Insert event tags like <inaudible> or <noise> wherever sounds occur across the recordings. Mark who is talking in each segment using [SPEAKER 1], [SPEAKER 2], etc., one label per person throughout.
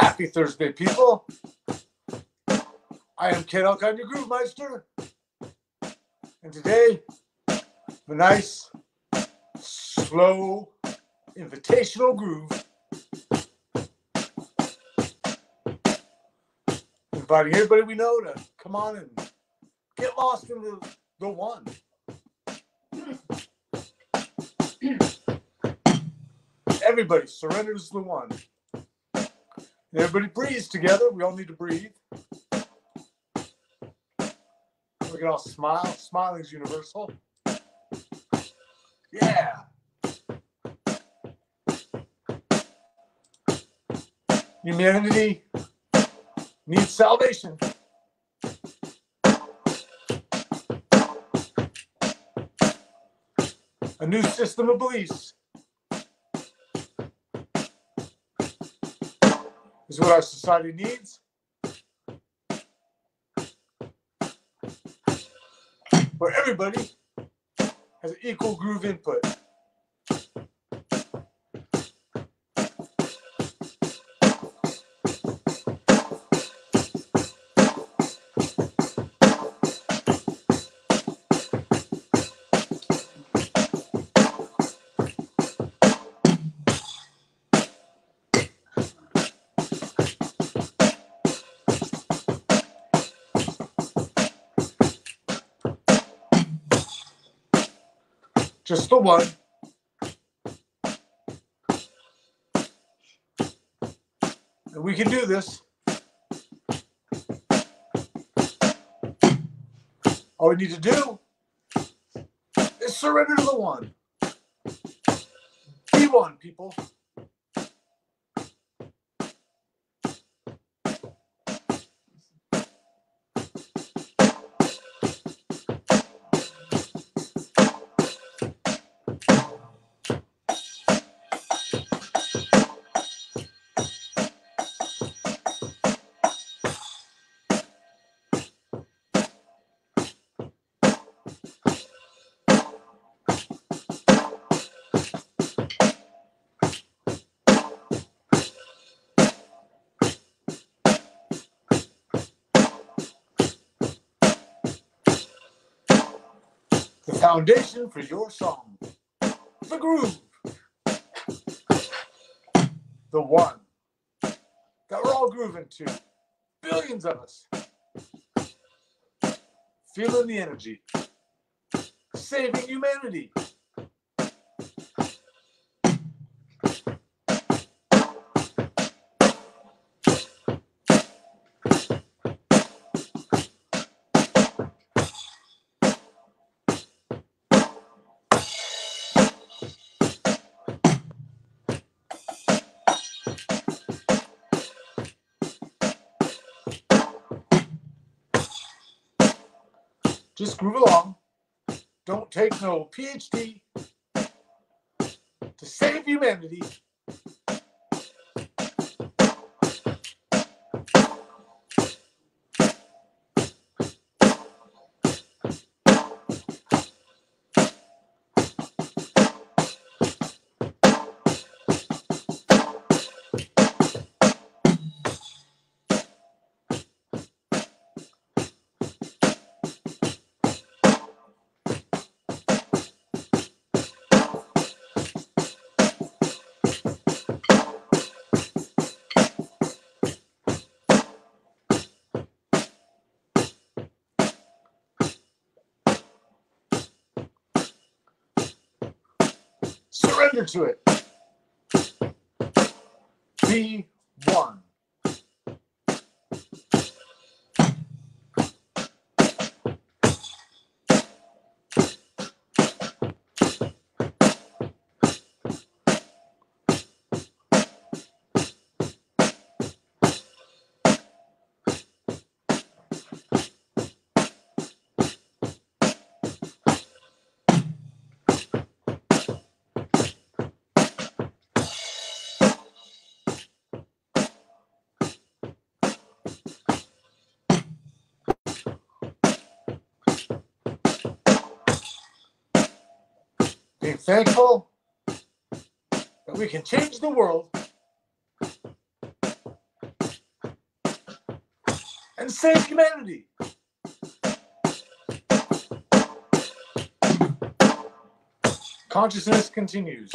[SPEAKER 1] Happy Thursday, people. I am Ken Elkine, your Groove Meister. And today, the nice, slow, invitational groove. Inviting everybody we know to come on and get lost in the, the one. Everybody surrenders the one. Everybody breathes together. We all need to breathe. We can all smile. Smiling is universal. Yeah. Humanity needs salvation. A new system of beliefs what our society needs. Where everybody has an equal groove input. Just the one. And we can do this. All we need to do is surrender to the one. Be one, people. Foundation for your song. The groove. The one that we're all grooving to. Billions of us. Feeling the energy. Saving humanity. Just groove along. Don't take no PhD to save humanity. Surrender to it. Be one. thankful that we can change the world and save humanity. Consciousness continues.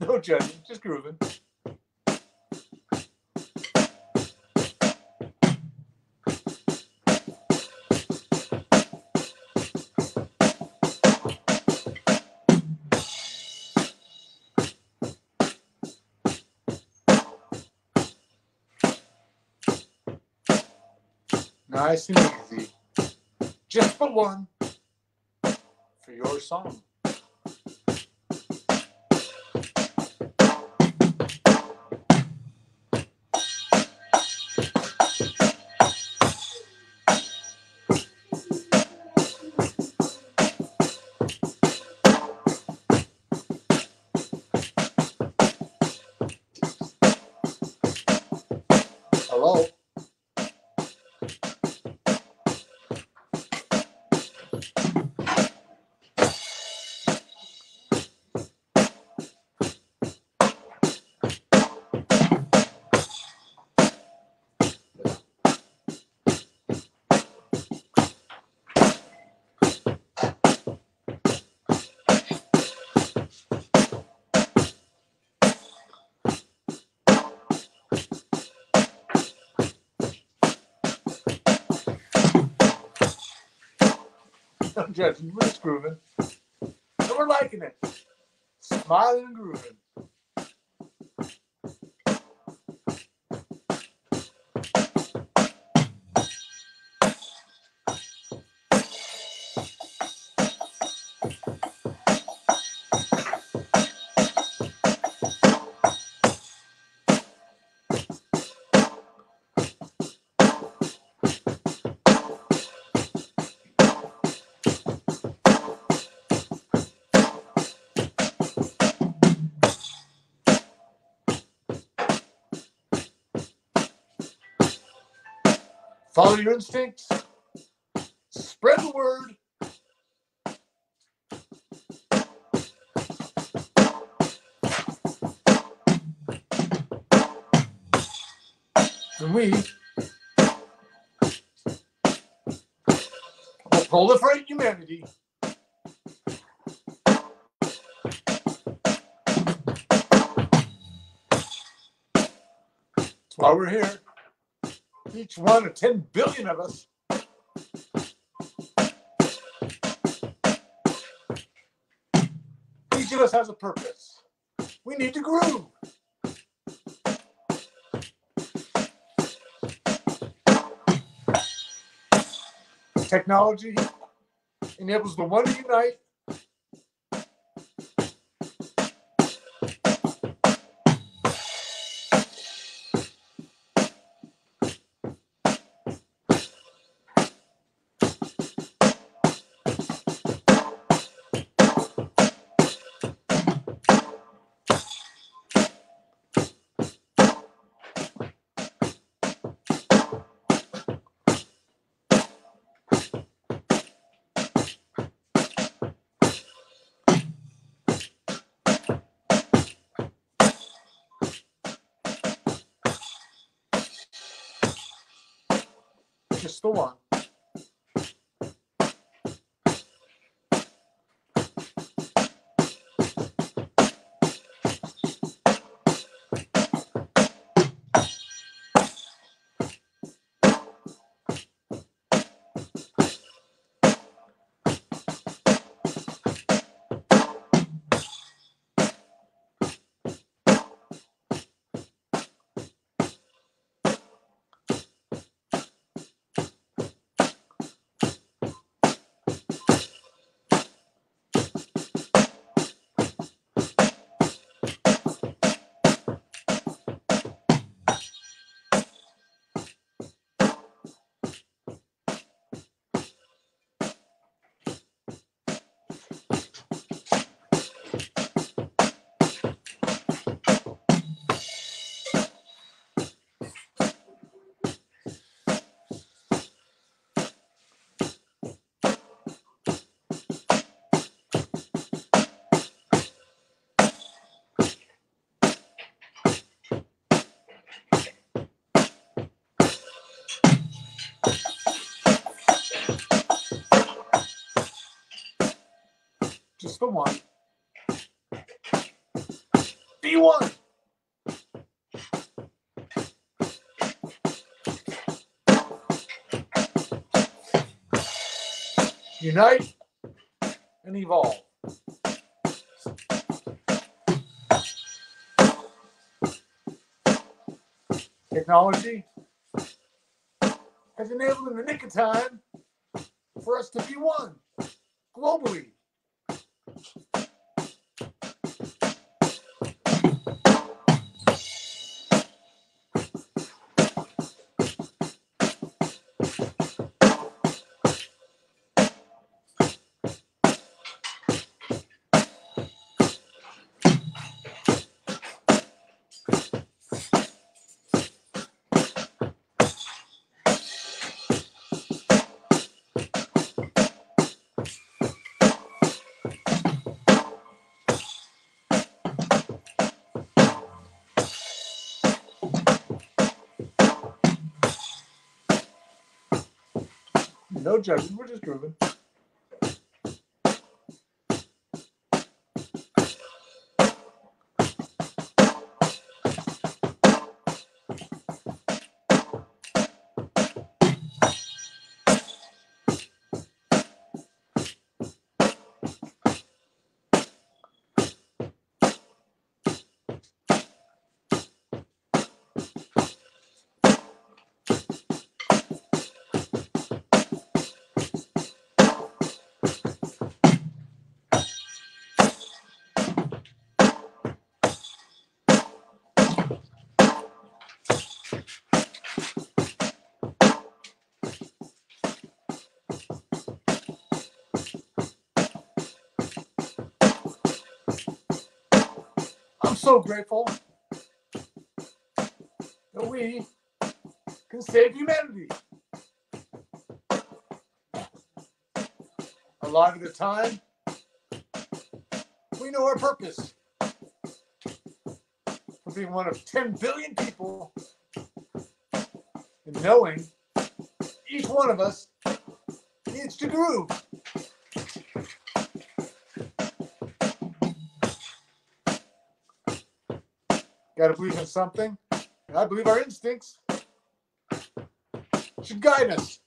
[SPEAKER 1] <laughs> No judging, just grooving. Nice and easy. Just for one. For your song. Hello? No judging, we're just grooving. And we're liking it. Smiling and grooving. Follow your instincts. Spread the word. And we will proliferate humanity. That's why we're here each one of 10 billion of us. Each of us has a purpose. We need to groove. Technology enables the one to unite 人は 1. B1. Unite and evolve. Technology has enabled in the nick of time for us to be one globally. No judging, we're just grooving. So grateful that we can save humanity. A lot of the time, we know our purpose for being one of 10 billion people and knowing each one of us needs to groove. Got to believe in something. And I believe our instincts should guide us.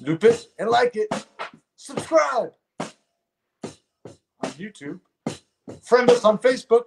[SPEAKER 1] Loop it and like it. Subscribe on YouTube. Friend us on Facebook.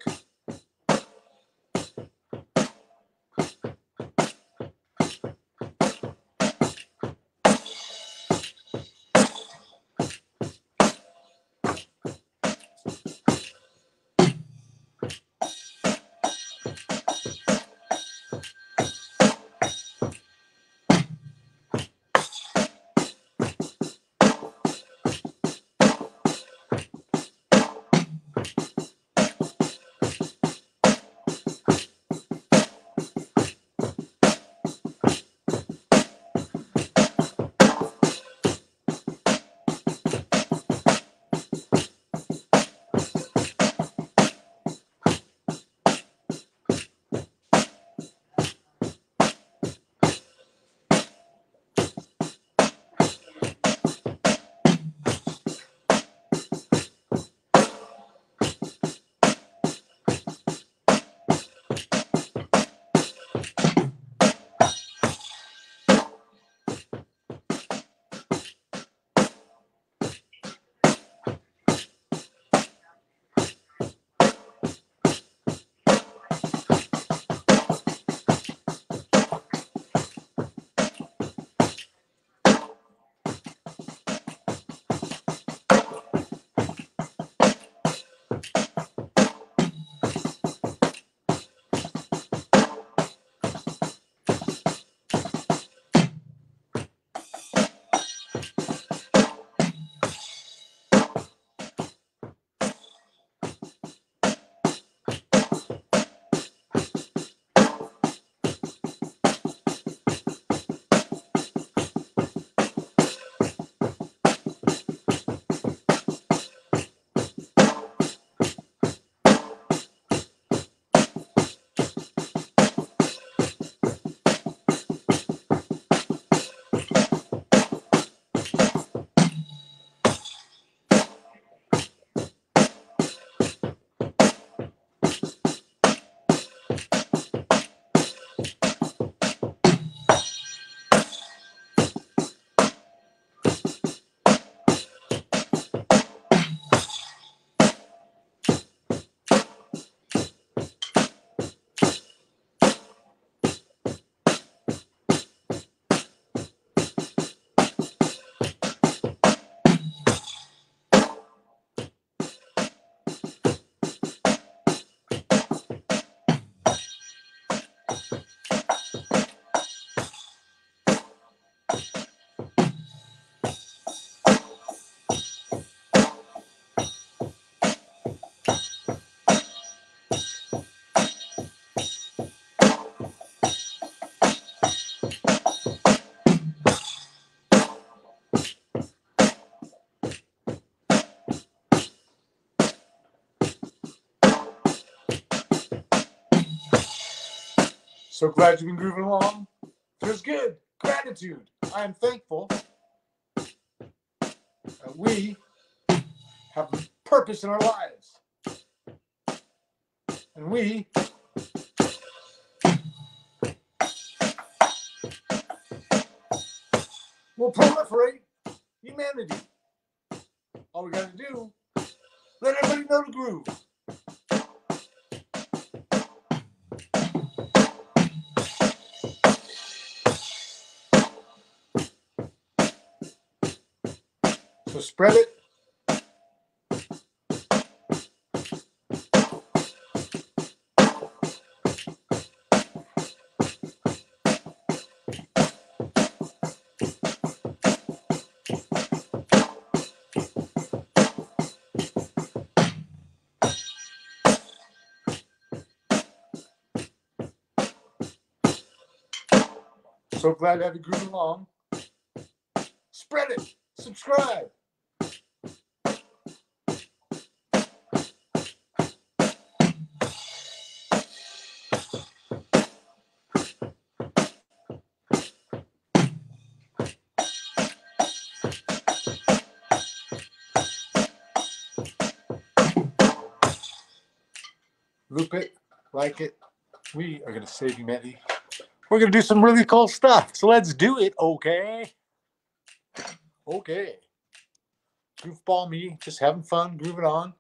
[SPEAKER 1] So glad you've been grooving along. Feels good. Gratitude. I am thankful that we have purpose in our lives. And we will proliferate humanity. All we got to do, let everybody know the groove. So spread it. So glad to have you grooving along. Spread it. Subscribe. Loop it, like it. We are going to save humanity. We're going to do some really cool stuff. So let's do it, okay? Okay. Goofball me, just having fun, grooving on.